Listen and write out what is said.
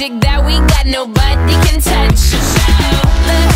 magic that we got, nobody can touch. So,